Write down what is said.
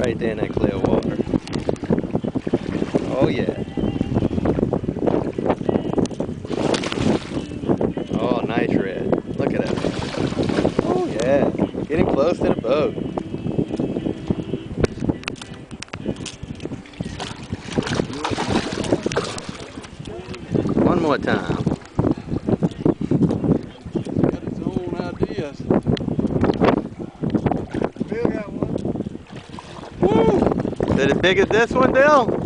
right there in that clear water. Oh yeah. Oh, nice red. Look at that. Oh yeah. Getting close to the boat. One more time. Got its own ideas. Is it big as this one, Bill?